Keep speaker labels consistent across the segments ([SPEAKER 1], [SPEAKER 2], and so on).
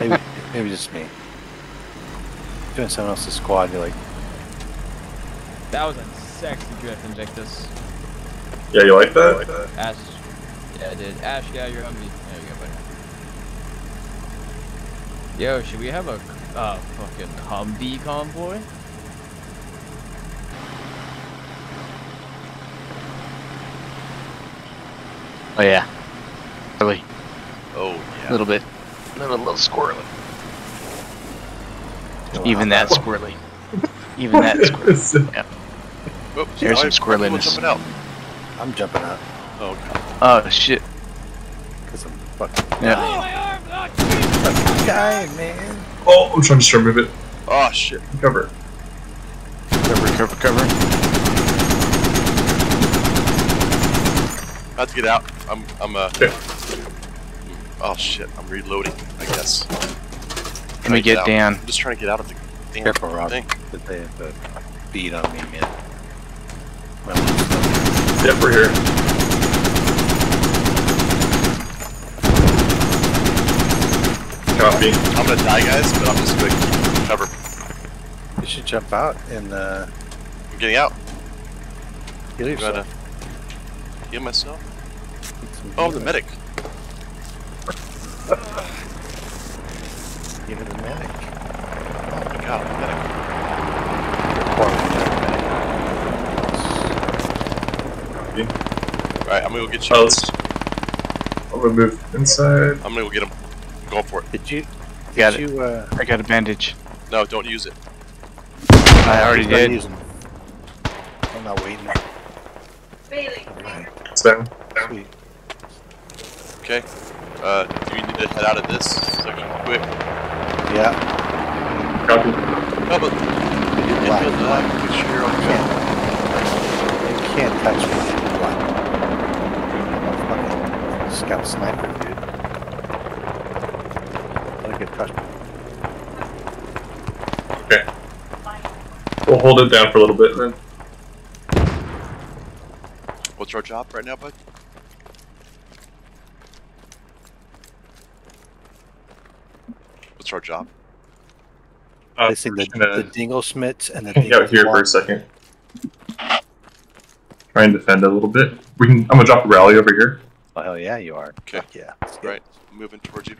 [SPEAKER 1] maybe, maybe just me. Doing someone else's squad, you're like,
[SPEAKER 2] That was a sexy drift, Invictus.
[SPEAKER 3] Yeah, you like that?
[SPEAKER 2] Ash. Yeah, I did. Ash, yeah, you're on me. There you go, buddy. Yo, should we have a uh, fucking Humvee convoy?
[SPEAKER 4] Oh yeah. Really,
[SPEAKER 5] Oh
[SPEAKER 4] a little bit. A little, little squirrely.
[SPEAKER 1] "Oh,
[SPEAKER 4] Even that
[SPEAKER 1] about-
[SPEAKER 4] squirrely. Even that squirrely.
[SPEAKER 5] Oh,
[SPEAKER 4] There's
[SPEAKER 5] now
[SPEAKER 4] some
[SPEAKER 5] I- everyone's
[SPEAKER 4] squirreliness.
[SPEAKER 5] jumping out.
[SPEAKER 1] I'm jumping out
[SPEAKER 5] Oh god.
[SPEAKER 4] Oh shit.
[SPEAKER 1] because I'm fucking
[SPEAKER 4] Yeah.
[SPEAKER 1] fucking guy, man.
[SPEAKER 3] Oh, I'm trying to start move it.
[SPEAKER 5] Oh shit.
[SPEAKER 3] Cover.
[SPEAKER 4] Cover, cover, cover.
[SPEAKER 5] About to get out. I'm I'm uh.
[SPEAKER 3] Okay.
[SPEAKER 5] Oh shit. I'm reloading. I guess.
[SPEAKER 4] Let
[SPEAKER 5] Trying
[SPEAKER 4] me
[SPEAKER 5] to
[SPEAKER 4] get
[SPEAKER 5] out.
[SPEAKER 4] down.
[SPEAKER 5] I'm just trying to get out of the damn
[SPEAKER 1] Careful, Rob.
[SPEAKER 5] thing.
[SPEAKER 1] That they have a bead on me, man. Well,
[SPEAKER 3] Yep, we're here. Copy.
[SPEAKER 5] I'm gonna die, guys, but I'm just gonna keep cover.
[SPEAKER 1] you should jump out and uh,
[SPEAKER 5] I'm getting out.
[SPEAKER 1] heal
[SPEAKER 5] I'm gonna
[SPEAKER 1] yourself.
[SPEAKER 5] heal myself. Oh, the medic.
[SPEAKER 1] Give it a medic.
[SPEAKER 5] Oh my god, I'm the medic. Alright, I'm gonna go get you.
[SPEAKER 3] I'm gonna move inside.
[SPEAKER 5] I'm gonna go get him. I'm going for it.
[SPEAKER 1] Did you? Did
[SPEAKER 4] Got it.
[SPEAKER 1] you? Uh,
[SPEAKER 4] I got a bandage.
[SPEAKER 5] No, don't use it.
[SPEAKER 4] I already
[SPEAKER 1] start
[SPEAKER 4] did.
[SPEAKER 1] using- I'm not waiting.
[SPEAKER 6] Bailey.
[SPEAKER 1] Alright,
[SPEAKER 3] Stand.
[SPEAKER 1] sweet.
[SPEAKER 5] Okay. Uh, do you need to head out of this section quick?
[SPEAKER 1] Yeah.
[SPEAKER 3] Copy.
[SPEAKER 5] No, but
[SPEAKER 1] You're black.
[SPEAKER 5] Into the light, make sure you're on
[SPEAKER 1] You
[SPEAKER 5] go.
[SPEAKER 1] can't, you can't touch me. You're black. A fucking scout sniper, dude. Look get touched.
[SPEAKER 3] Okay. We'll hold it down for a little bit then.
[SPEAKER 5] What's our job right now, bud? What's our job?
[SPEAKER 3] Uh,
[SPEAKER 1] Placing the,
[SPEAKER 3] we're
[SPEAKER 1] the Dingle Schmitz and the
[SPEAKER 3] hang
[SPEAKER 1] Dingle
[SPEAKER 3] out here for a second. Try and defend a little bit. We can. I'm gonna drop a rally over here.
[SPEAKER 1] Oh, hell yeah, you are.
[SPEAKER 5] Okay.
[SPEAKER 1] Fuck yeah.
[SPEAKER 5] Right. Moving towards you.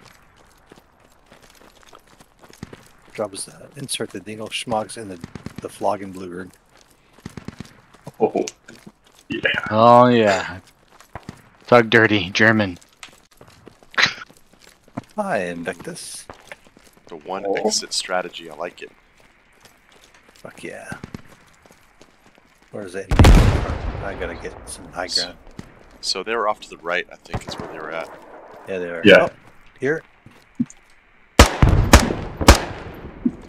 [SPEAKER 1] Drop us, uh, insert the Dingle Schmucks and the, the Flogging Bluebird.
[SPEAKER 3] Oh, yeah.
[SPEAKER 4] Oh yeah. Talk dirty, German.
[SPEAKER 1] Hi, Invictus.
[SPEAKER 5] The one
[SPEAKER 3] Oh.
[SPEAKER 5] exit strategy. I like it.
[SPEAKER 1] Fuck yeah. Where's that? I gotta get some high ground.
[SPEAKER 5] So they were off to the right, I think, is where they were at.
[SPEAKER 1] Yeah, they are.
[SPEAKER 3] Yeah.
[SPEAKER 1] Oh, here.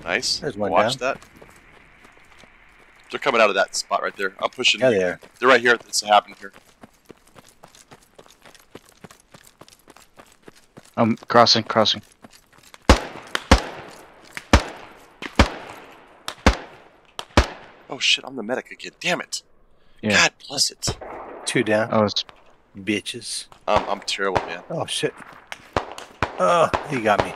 [SPEAKER 5] Nice.
[SPEAKER 1] There's one
[SPEAKER 5] Watch that. They're coming out of that spot right there. I'm pushing.
[SPEAKER 1] Yeah, they are.
[SPEAKER 5] They're right here. It's happening here.
[SPEAKER 4] I'm crossing, crossing.
[SPEAKER 5] Shit! I'm the medic again. Damn it!
[SPEAKER 4] Yeah.
[SPEAKER 5] God bless it.
[SPEAKER 1] Two down.
[SPEAKER 4] Oh, it's
[SPEAKER 1] Bitches.
[SPEAKER 5] Um, I'm terrible, man.
[SPEAKER 1] Oh, shit. Oh, he got me.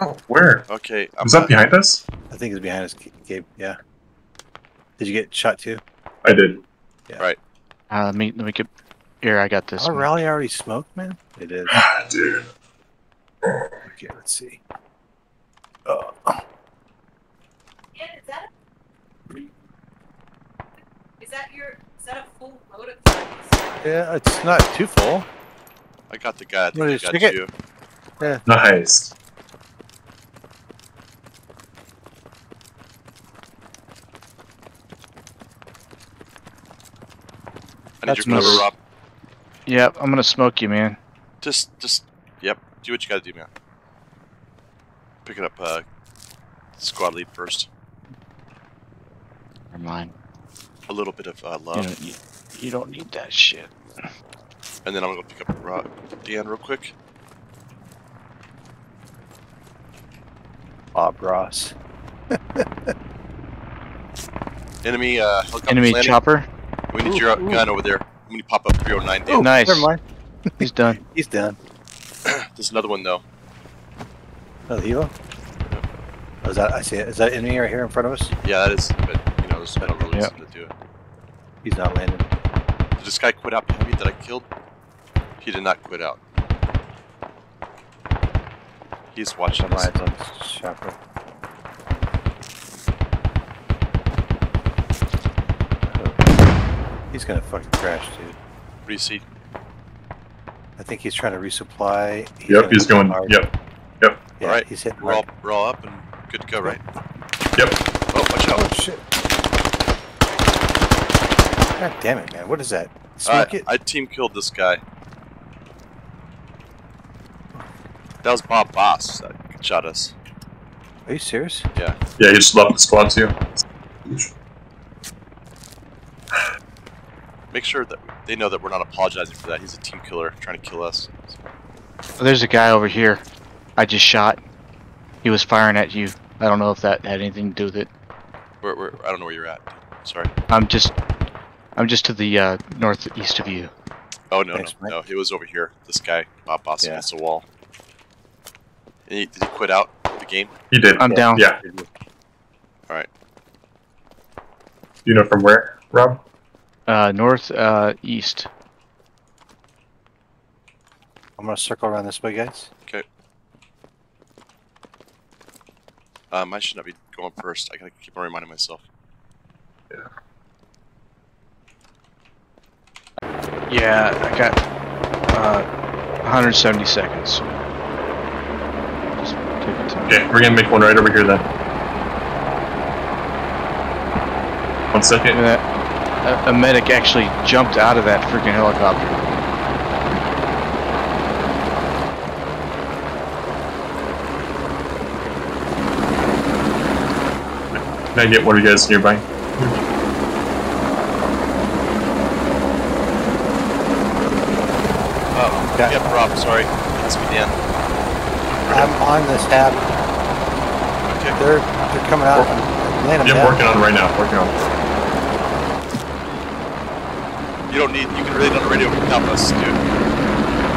[SPEAKER 3] Oh, where?
[SPEAKER 5] Okay. I'm
[SPEAKER 3] Was that
[SPEAKER 5] not-
[SPEAKER 3] behind us?
[SPEAKER 1] I think it's behind us, Gabe. Yeah. Did you get shot too?
[SPEAKER 3] I did. Yeah.
[SPEAKER 4] uh, let me let me get here. I got this.
[SPEAKER 1] Oh,
[SPEAKER 4] one.
[SPEAKER 1] rally already smoked, man? It is.
[SPEAKER 3] Ah, Dude.
[SPEAKER 1] Okay, let's see. Oh,
[SPEAKER 6] Yeah, is that Is that your is that a full load of
[SPEAKER 1] yeah, it's not too full.
[SPEAKER 5] I got the guy. I think I
[SPEAKER 1] is-
[SPEAKER 5] got
[SPEAKER 1] stick it.
[SPEAKER 5] you.
[SPEAKER 3] Nice.
[SPEAKER 5] I need
[SPEAKER 1] That's
[SPEAKER 5] your cover,
[SPEAKER 4] nice.
[SPEAKER 5] Rob.
[SPEAKER 4] Yep, I'm gonna smoke you, man.
[SPEAKER 5] Just, just, yep. Do what you gotta do, man. Picking up uh, squad lead first.
[SPEAKER 4] Never mind.
[SPEAKER 5] A little bit of uh, love,
[SPEAKER 4] don't, you, you don't need that shit.
[SPEAKER 5] and then I'm gonna go pick up Rob, Dan real quick.
[SPEAKER 1] Bob Ross.
[SPEAKER 5] Enemy uh,
[SPEAKER 4] Enemy
[SPEAKER 5] landing.
[SPEAKER 4] chopper.
[SPEAKER 5] We need
[SPEAKER 1] Ooh,
[SPEAKER 5] your
[SPEAKER 1] ooh.
[SPEAKER 5] gun over there. When you pop up 309, Dan.
[SPEAKER 1] Oh,
[SPEAKER 4] nice.
[SPEAKER 1] Never mind.
[SPEAKER 4] He's done.
[SPEAKER 1] He's done.
[SPEAKER 5] There's another one though.
[SPEAKER 1] Oh, the helo? Oh, is that, I see it. Is that enemy right here in front of us?
[SPEAKER 5] Yeah, that is. But you know, there's no real reason to do it.
[SPEAKER 1] He's not landing.
[SPEAKER 5] Did this guy quit out behind me that I killed? He did not quit out. He's watching
[SPEAKER 1] My
[SPEAKER 5] us.
[SPEAKER 1] eyes on Shopper. He's gonna fucking crash, dude.
[SPEAKER 5] What do you see?
[SPEAKER 1] I think he's trying to resupply.
[SPEAKER 3] Yep, he's going.
[SPEAKER 1] hard.
[SPEAKER 3] Yep,
[SPEAKER 1] Yeah,
[SPEAKER 5] Alright,
[SPEAKER 1] he's hitting
[SPEAKER 5] We're all, we're all up and good to go, right?
[SPEAKER 3] yep.
[SPEAKER 5] Oh, watch
[SPEAKER 1] Oh shit! God damn it, man! What is that?
[SPEAKER 5] Uh,
[SPEAKER 1] Smoke it?
[SPEAKER 5] I team killed this guy. That was Bob Boss that shot us.
[SPEAKER 1] Are you serious?
[SPEAKER 5] Yeah.
[SPEAKER 3] Yeah, he just left the squad too.
[SPEAKER 5] Make sure that they know that we're not apologizing for that. He's a team killer trying to kill us.
[SPEAKER 4] Oh, there's a guy over here. I just shot. He was firing at you. I don't know if that had anything to do with it.
[SPEAKER 5] We're, we're, I don't know where you're at. Sorry.
[SPEAKER 4] I'm just, I'm just to the uh, northeast of you.
[SPEAKER 5] Oh no,
[SPEAKER 1] Thanks,
[SPEAKER 5] no,
[SPEAKER 1] Mike.
[SPEAKER 5] no. It was over here. This guy, Bob Boss,
[SPEAKER 1] Yeah.
[SPEAKER 5] against the wall. He, did he quit out the game?
[SPEAKER 3] He did.
[SPEAKER 4] I'm down.
[SPEAKER 3] Yeah.
[SPEAKER 5] All right.
[SPEAKER 3] You know from where, Rob?
[SPEAKER 4] Uh, north, uh, east.
[SPEAKER 1] I'm gonna circle around this way, guys. Okay.
[SPEAKER 5] Um, I should not be going first. I gotta keep on reminding myself.
[SPEAKER 4] Yeah, I got uh, 170 seconds. Just take your time.
[SPEAKER 3] Okay, we're gonna make one right over here then. One second.
[SPEAKER 4] That. A, a medic actually jumped out of that freaking helicopter.
[SPEAKER 3] Can I get one of you guys nearby?
[SPEAKER 5] Oh,
[SPEAKER 1] Yeah.
[SPEAKER 5] yep, Rob. Sorry, has to be Dan.
[SPEAKER 1] I'm on this tab.
[SPEAKER 5] Okay.
[SPEAKER 1] They're they're coming out. I'm laying them
[SPEAKER 3] Yep,
[SPEAKER 1] down.
[SPEAKER 3] working on it right now. Working on it.
[SPEAKER 5] You don't need. You can relate on the radio without us, dude.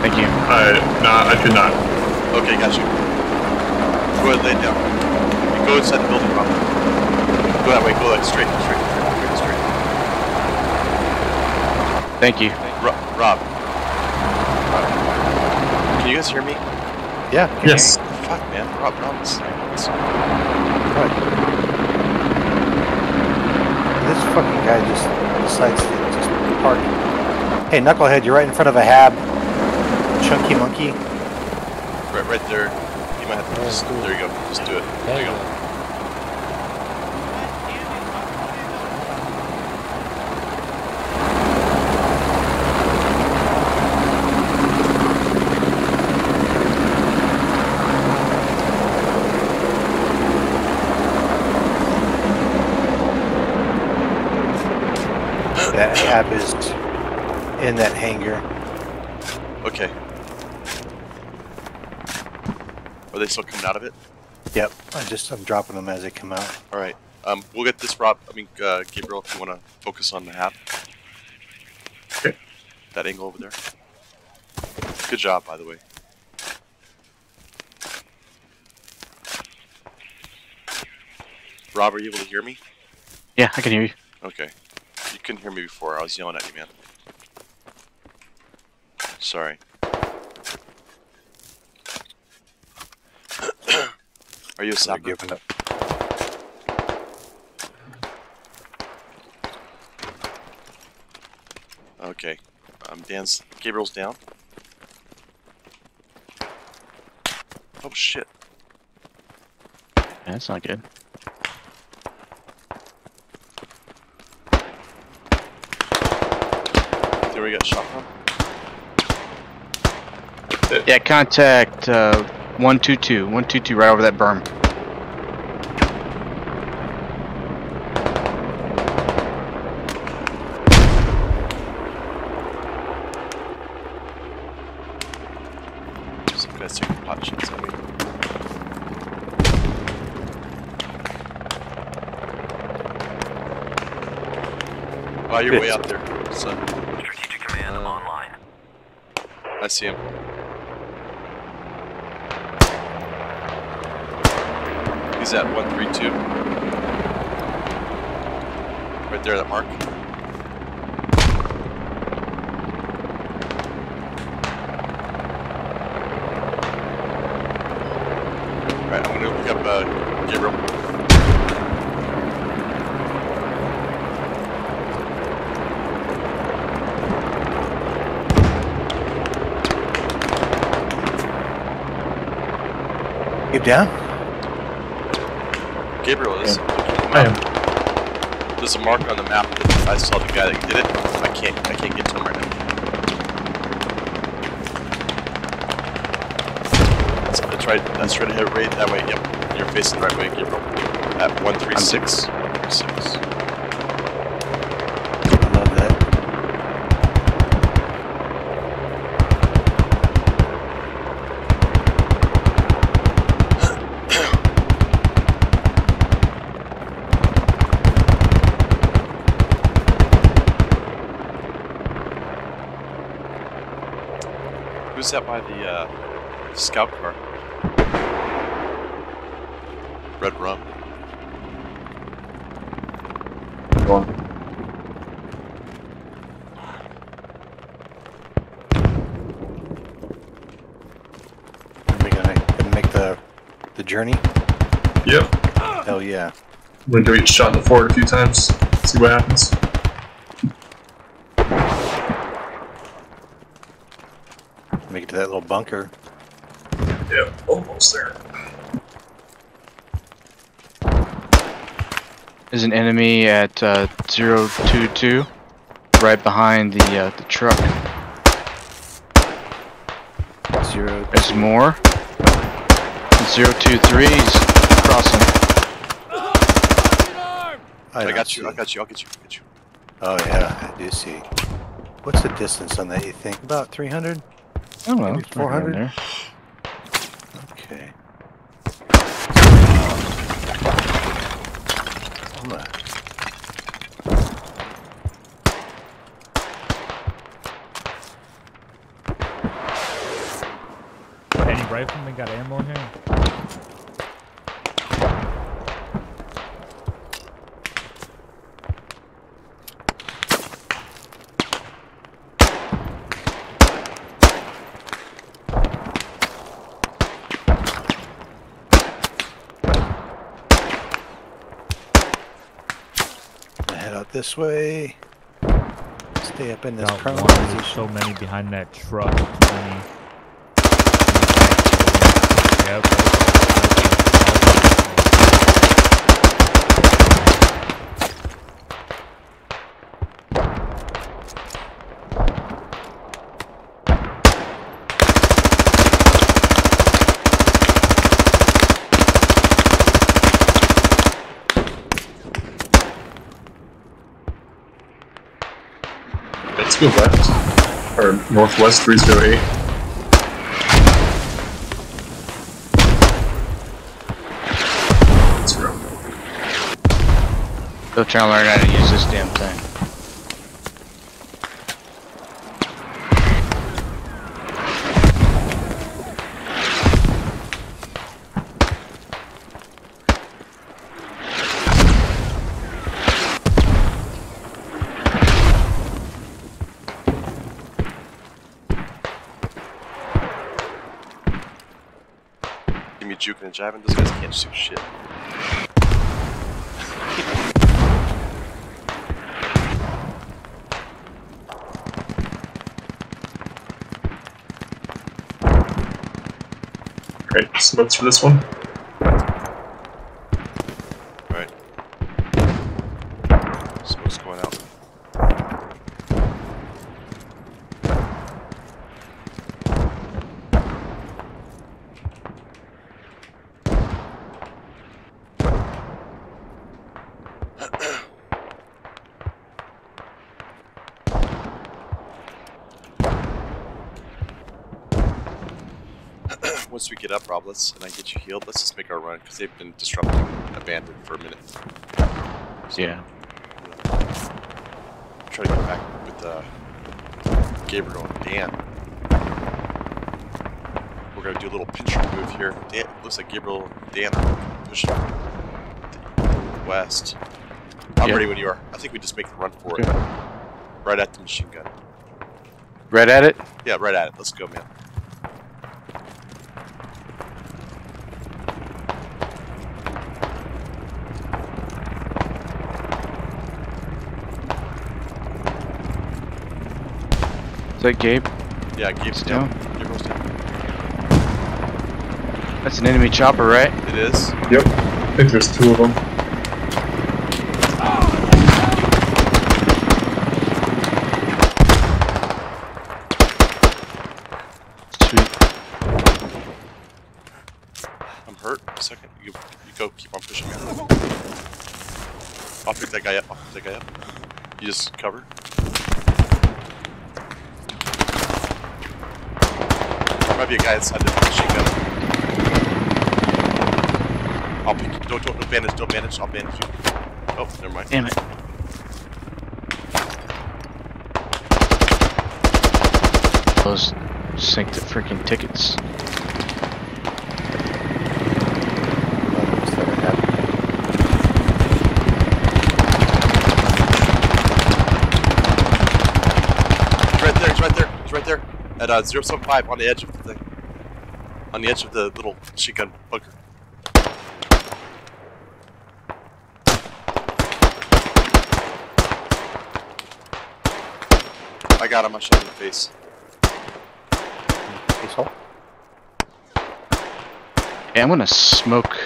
[SPEAKER 4] Thank you.
[SPEAKER 3] Uh, nah, I could not.
[SPEAKER 5] Okay, got you. Go ahead, lay down. You go inside the building, Rob. Go that way. Go like straight, straight, straight, straight.
[SPEAKER 4] Thank you.
[SPEAKER 5] Rob. Rob. Can you guys hear me?
[SPEAKER 1] Yeah.
[SPEAKER 3] Yes.
[SPEAKER 5] Fuck, man. Rob, Rob. is- is-
[SPEAKER 1] Right. This fucking guy just decides to just party. Hey, knucklehead, you're right in front of a hab. Chunky monkey.
[SPEAKER 5] Right, right there. You might have to just. There you go. Just do it. There you go.
[SPEAKER 1] That is in that hangar.
[SPEAKER 5] Okay. Are they still coming out of it?
[SPEAKER 1] Yep. I just I'm dropping them as they come out.
[SPEAKER 5] All right. Um, we'll get this, Rob. I mean, uh, Gabriel, if you want to focus on the hab.
[SPEAKER 3] Okay.
[SPEAKER 5] That angle over there. Good job, by the way. Rob, are you able to hear me?
[SPEAKER 4] Yeah, I can hear you.
[SPEAKER 5] Okay. You couldn't hear me before. I was yelling at you, man. Sorry. Are you a
[SPEAKER 1] They're
[SPEAKER 5] sapper?
[SPEAKER 1] giving up.
[SPEAKER 5] Okay. Um, Dan's Gabriel's down. Oh shit!
[SPEAKER 4] That's not good.
[SPEAKER 5] There we got shot from.
[SPEAKER 4] Yeah, contact uh, 122. 122 right over that berm.
[SPEAKER 5] Some guys taking pot shots at me. Wow, you're way out there, son. I see him. Who's that? 132? Right there, that mark. Right, I'm gonna pick up uh, Gabriel.
[SPEAKER 1] Keep down.
[SPEAKER 5] Gabriel is.
[SPEAKER 3] I am.
[SPEAKER 5] There's a mark on the map that I saw the guy that did it. I can't. I can't get to him right now. That's, that's right. That's right ahead. Right that way. Yep. You're facing the right way, Gabriel. At one three six. Six. Who's that by the uh, scout car? Red rum.
[SPEAKER 3] Go on.
[SPEAKER 1] Are we gonna, gonna make the the journey?
[SPEAKER 3] Yep.
[SPEAKER 1] Hell yeah.
[SPEAKER 3] I'm gonna do each shot in the forward a few times. See what happens.
[SPEAKER 1] Make it to that little bunker.
[SPEAKER 3] Yeah, almost there.
[SPEAKER 4] There's an enemy at uh, 022, right behind the uh, the truck.
[SPEAKER 1] Zero.
[SPEAKER 4] There's more. 023 is crossing.
[SPEAKER 5] I,
[SPEAKER 1] don't
[SPEAKER 5] got you. I got you. I'll get you. I'll get you.
[SPEAKER 1] Oh yeah, I do see. What's the distance on that? You think about 300?
[SPEAKER 4] I don't know. It's right around
[SPEAKER 1] 400?
[SPEAKER 4] there.
[SPEAKER 1] Okay. Hold on.
[SPEAKER 7] Any rifleman got ammo here?
[SPEAKER 1] Gonna head out this way. Stay up in this
[SPEAKER 7] Got
[SPEAKER 1] prone position.
[SPEAKER 7] so many behind that truck. 20. Yep.
[SPEAKER 3] Let's go left. Or northwest 308. Let's go.
[SPEAKER 4] Still trying to learn how to use this damn thing.
[SPEAKER 5] Give me juking and jiving. Those guys can't shoot shit.
[SPEAKER 3] Alright, smokes for this one.
[SPEAKER 5] Right. Smoke's going out. Once we get up, Rob, let's and I get you healed. Let's just make our run because they've been disrupting abandoned for a minute. So,
[SPEAKER 4] Yeah.
[SPEAKER 5] Try to get back with uh, Gabriel and Dan. We're gonna do a little pincher move here. Dan, looks like Gabriel and Dan are pushing west. I'm
[SPEAKER 4] Yeah.
[SPEAKER 5] ready when you are. I think we just make the run for
[SPEAKER 4] Okay.
[SPEAKER 5] it. Right at the machine gun.
[SPEAKER 4] Right at it?
[SPEAKER 5] Yeah, right at it. Let's go, man.
[SPEAKER 4] Is that Gabe?
[SPEAKER 5] Yeah, Gabe's down. Gabe down.
[SPEAKER 4] That's an enemy chopper, right?
[SPEAKER 5] It is.
[SPEAKER 3] Yep. I think there's two of them.
[SPEAKER 4] Sweet.
[SPEAKER 5] I'm hurt. A second. You, you go. Keep on pushing, man. I'll pick that guy up. I'll pick that guy up. You just cover. Might be a guy the machine gun. I'll pick. Don't don't, don't bandage. Don't bandage. I'll bandage you. Oh, never mind.
[SPEAKER 4] Damn it. Those sink freaking tickets.
[SPEAKER 1] Just that I had.
[SPEAKER 5] He's right there. He's right there. He's right there. At uh, 075 on the edge of the thing. On the edge of the little machine gun bunker. I got him. I shot him in the face.
[SPEAKER 1] Asshole.
[SPEAKER 4] Yeah, I'm gonna smoke.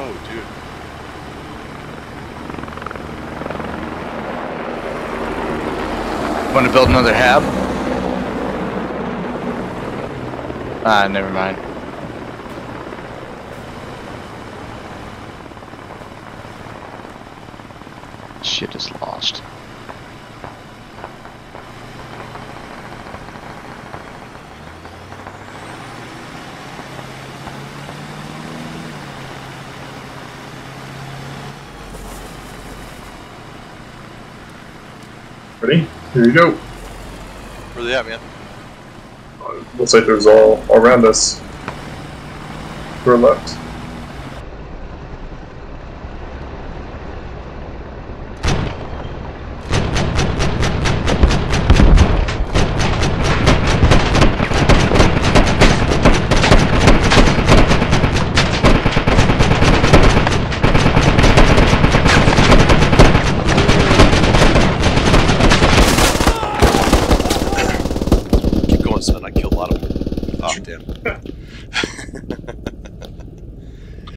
[SPEAKER 5] Oh, dude.
[SPEAKER 4] Want to build another hab? Ah, never mind. Shit is lost.
[SPEAKER 3] Ready? Here you go.
[SPEAKER 5] Where they at, man?
[SPEAKER 3] Uh, looks like there's all, all around us. To our left.